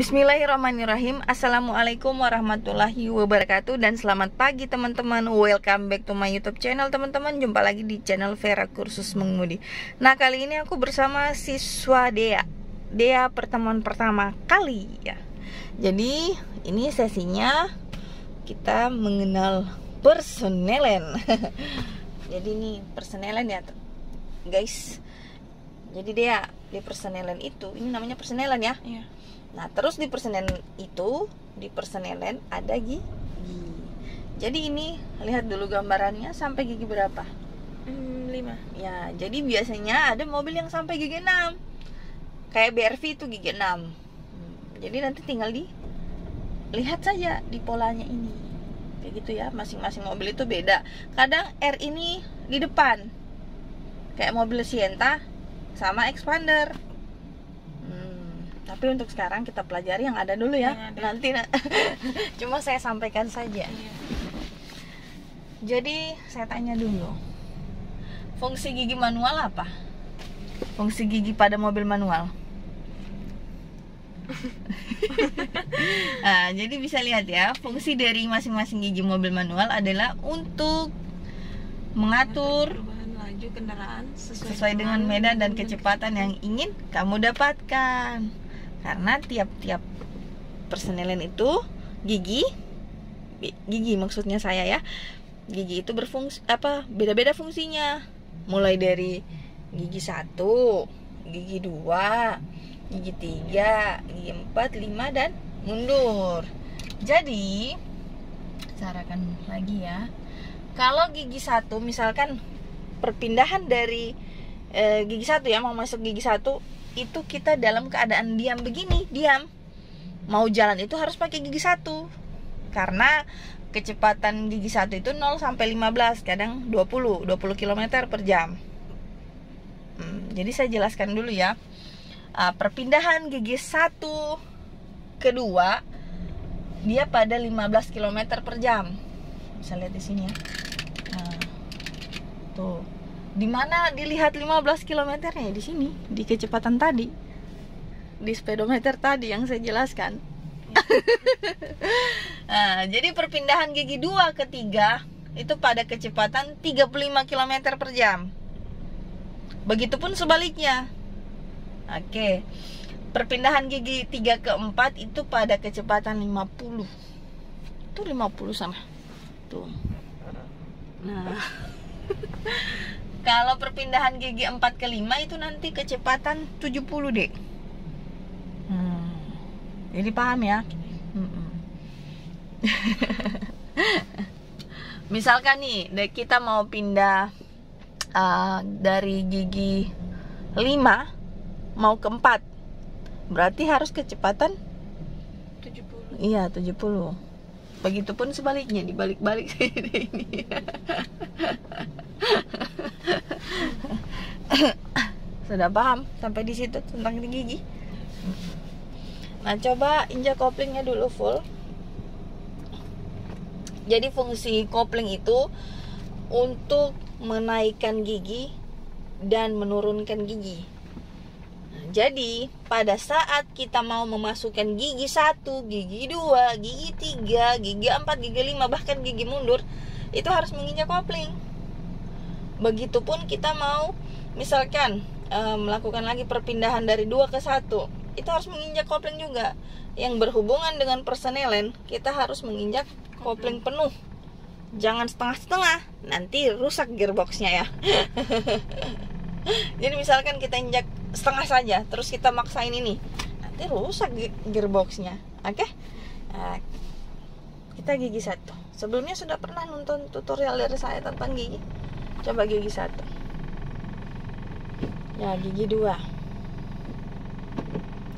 Bismillahirrahmanirrahim. Assalamualaikum warahmatullahi wabarakatuh Dan selamat pagi teman-teman. Welcome back to my youtube channel teman-teman. Jumpa lagi di channel Vera Kursus Mengemudi. Nah kali ini aku bersama siswa Dea Dea pertemuan pertama kali ya. Jadi ini sesinya Kita mengenal personelen. Jadi ini personelen ya guys. Jadi Dea di personelen itu. Ini namanya personelen ya. Iya. Nah, terus di personel itu, di personelen ada gigi. Jadi ini lihat dulu gambarannya sampai gigi berapa? Hmm, lima. Ya, jadi biasanya ada mobil yang sampai gigi 6. Kayak BRV itu gigi 6. Hmm, Jadi nanti tinggal di lihat saja di polanya ini. Kayak gitu ya, masing-masing mobil itu beda. Kadang R ini di depan. Kayak mobil Sienta sama Expander. Tapi untuk sekarang kita pelajari yang ada dulu ya. Ada. Nanti na- cuma saya sampaikan saja. Iya. Jadi saya tanya dulu, fungsi gigi manual apa? Fungsi gigi pada mobil manual. nah, jadi bisa lihat ya, fungsi dari masing-masing gigi mobil manual adalah untuk mengatur laju kendaraan sesuai, sesuai dengan medan dan kecepatan yang ingin kamu dapatkan. Karena tiap-tiap personelen itu gigi gi- gigi maksudnya saya ya. Gigi itu berfungsi apa? Beda-beda fungsinya. Mulai dari gigi satu, gigi dua, gigi tiga, gigi empat, lima dan mundur. Jadi, carakan lagi ya. Kalau gigi satu misalkan perpindahan dari eh, gigi satu ya mau masuk gigi satu itu kita dalam keadaan diam begini diam. Mau jalan itu harus pakai gigi satu. Karena kecepatan gigi satu itu 0 sampai 15 kadang 20 20 km per jam. Hmm, jadi saya jelaskan dulu ya. Ah, perpindahan gigi satu kedua dia pada 15 km per jam. Bisa lihat di sini ya. Nah, tuh di mana dilihat 15 km ya di sini di kecepatan tadi. Di speedometer tadi yang saya jelaskan. Nah, jadi perpindahan gigi 2 ke 3 itu pada kecepatan 35 km per jam. Begitupun sebaliknya. Oke. Perpindahan gigi 3 ke 4 itu pada kecepatan 50 itu 50 sana tuh. Nah kalau perpindahan gigi 4 ke 5 itu nanti kecepatan 70 dek Hmm. Jadi paham ya? Mm-mm. Misalkan nih, kita mau pindah uh, dari gigi 5 mau ke 4 Berarti harus kecepatan 70. Iya 70 Begitupun sebaliknya dibalik-balik ini Sudah paham sampai di situ tentang gigi? Nah coba injak koplingnya dulu full. Jadi fungsi kopling itu Untuk menaikkan gigi Dan menurunkan gigi Jadi pada saat kita mau memasukkan gigi satu, gigi dua, gigi tiga, gigi empat, gigi lima, bahkan gigi mundur, itu harus menginjak kopling. Begitupun kita mau misalkan eh, melakukan lagi perpindahan dari dua ke satu, itu harus menginjak kopling juga. Yang berhubungan dengan personelen, kita harus menginjak kopling penuh. Jangan setengah-setengah, nanti rusak gearboxnya ya. Jadi misalkan kita injak setengah saja, terus kita maksain ini, nanti rusak ge- gearboxnya. Oke? Nah, kita gigi satu. Sebelumnya sudah pernah nonton tutorial dari saya tentang gigi. Coba gigi satu. Ya gigi dua.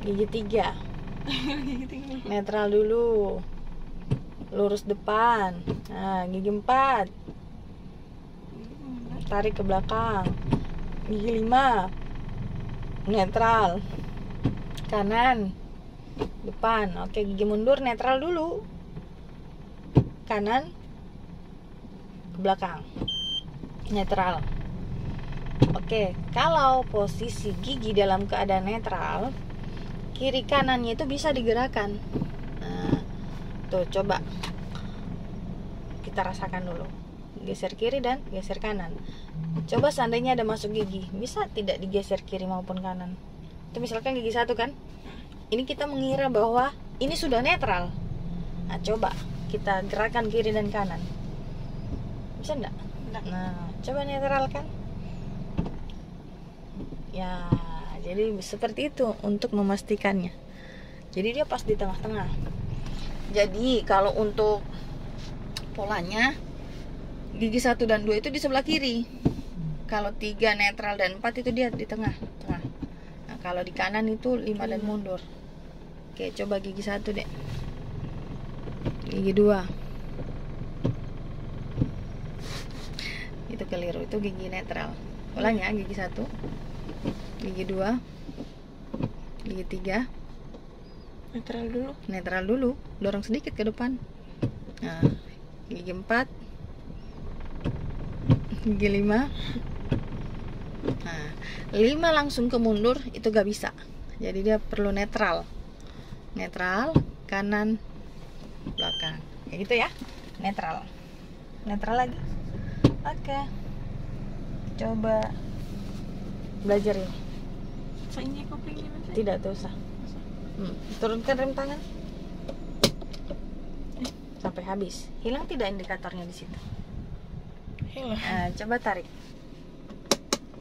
Gigi tiga. Netral dulu. Lurus depan. Nah, gigi empat. Tarik ke belakang. Gigi lima. Netral. Kanan. Depan. Oke, gigi mundur netral dulu. Kanan. Ke belakang. Netral. Oke, kalau posisi gigi dalam keadaan netral, kiri kanannya itu bisa digerakkan nah tuh coba kita rasakan dulu geser kiri dan geser kanan. Coba seandainya ada masuk gigi bisa tidak digeser kiri maupun kanan? Itu misalkan gigi satu kan? Ini kita mengira bahwa ini sudah netral. Nah coba kita gerakan kiri dan kanan. Bisa enggak Enggak. nah coba netralkan. Ya jadi seperti itu untuk memastikannya. Jadi dia pas di tengah-tengah. Jadi kalau untuk polanya gigi satu dan dua itu di sebelah kiri. Kalau tiga netral dan empat itu dia di tengah tengah. Nah, kalau di kanan itu lima dan mundur. Oke coba gigi satu deh. Gigi dua. Itu keliru itu gigi netral. Ulang ya gigi satu. Gigi dua. Gigi tiga. Netral dulu. netral dulu dorong sedikit ke depan. Nah gigi empat gigi lima. Nah lima langsung ke mundur itu gak bisa. Jadi dia perlu netral. Netral kanan belakang. Kayak gitu ya netral. Netral lagi. Oke coba belajar ini. Tidak tuh usah. Hmm, turunkan rem tangan. Sampai habis. Hilang tidak indikatornya di situ Eh, coba tarik.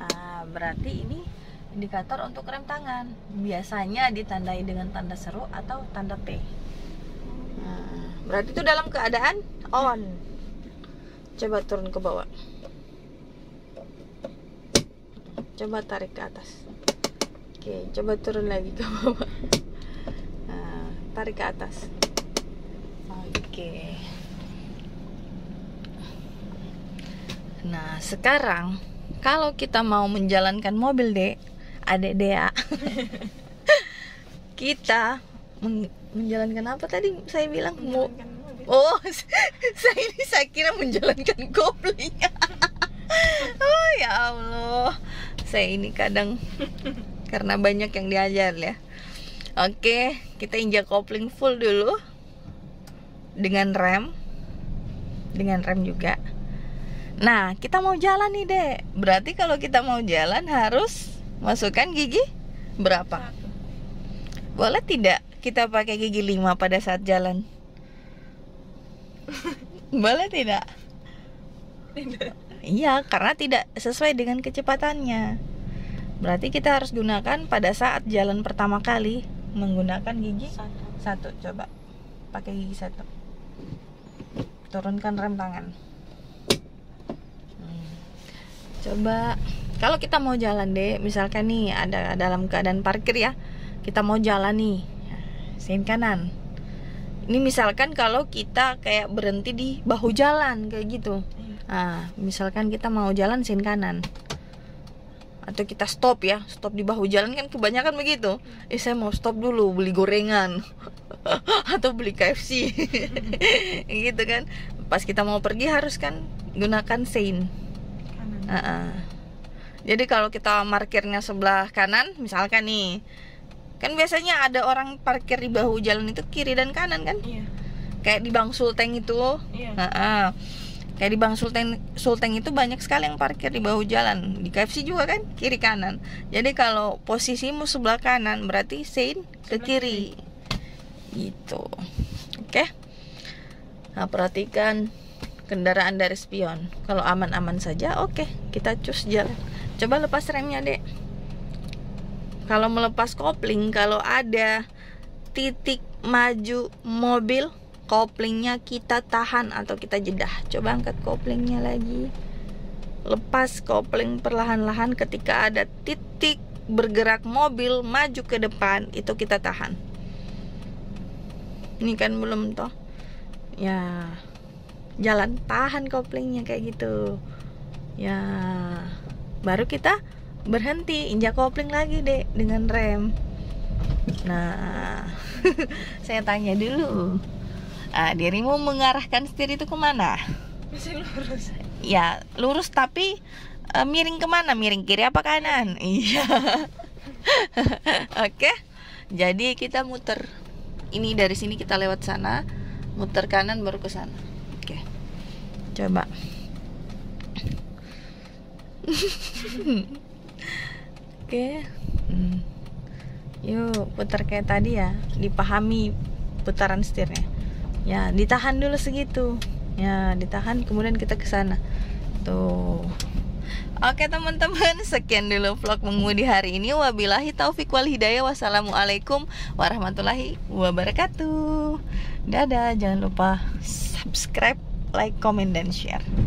Ah, berarti ini indikator untuk rem tangan. Biasanya ditandai dengan tanda seru atau tanda P. Nah, berarti itu dalam keadaan on. Coba turun ke bawah. Coba tarik ke atas. Oke coba turun lagi ke bawah. Nah, tarik ke atas. Oke nah sekarang kalau kita mau menjalankan mobil dek adek dea kita men- menjalankan apa tadi saya bilang mau. Oh, saya ini saya kira menjalankan kopling. oh ya Allah, saya ini kadang karena banyak yang diajar ya. Oke, kita injak kopling full dulu dengan rem, dengan rem juga. Nah, kita mau jalan nih dek. Berarti kalau kita mau jalan harus masukkan gigi berapa? Boleh tidak kita pakai gigi 5 pada saat jalan? Boleh tidak? Tidak. Iya, karena tidak sesuai dengan kecepatannya. Berarti kita harus gunakan pada saat jalan pertama kali menggunakan gigi Satu. satu. Coba pakai gigi satu. Turunkan rem tangan. Coba kalau kita mau jalan deh, misalkan nih ada dalam keadaan parkir ya, kita mau jalan nih, sein kanan. Ini misalkan kalau kita kayak berhenti di bahu jalan kayak gitu. Nah, misalkan kita mau jalan sin kanan atau kita stop ya, stop di bahu jalan kan kebanyakan begitu. Eh saya mau stop dulu beli gorengan atau beli KFC gitu kan. Pas kita mau pergi harus kan gunakan sein. Kanan. Heeh. Jadi kalau kita parkirnya sebelah kanan, misalkan nih, kan biasanya ada orang parkir di bahu jalan itu kiri dan kanan kan, Iya. kayak di Bang Sulteng itu. Iya. Heeh. Kayak di Bang Sulteng Sulteng itu banyak sekali yang parkir di bahu jalan. Di KFC juga kan kiri kanan. Jadi kalau posisimu sebelah kanan berarti sein ke kiri. Gitu. Oke. Nah, perhatikan kendaraan dari spion. Kalau aman-aman saja, oke, kita cus jalan. Coba lepas remnya, Dek. Kalau melepas kopling, kalau ada titik maju mobil, koplingnya kita tahan atau kita jedah. Coba angkat koplingnya lagi. Lepas kopling perlahan-lahan ketika ada titik bergerak mobil maju ke depan, itu kita tahan. Ini kan belum toh. Ya. Jalan tahan koplingnya kayak gitu. Ya. Baru kita berhenti injak kopling lagi deh dengan rem. Nah, saya tanya dulu. Ah, dirimu mengarahkan setir itu ke mana? Masih lurus. Ya, lurus tapi eh, miring ke mana? Miring kiri apa kanan? Iya. Oke. jadi kita muter ini dari sini kita lewat sana muter kanan baru ke sana coba oke Hmm. yuk putar kayak tadi ya dipahami putaran setirnya ya ditahan dulu segitu ya ditahan kemudian kita ke sana tuh Oke teman-teman, sekian dulu vlog mengemudi hari ini. Wabillahi taufik wal hidayah. Wassalamualaikum warahmatullahi wabarakatuh. Dadah, jangan lupa subscribe, like, comment, dan share.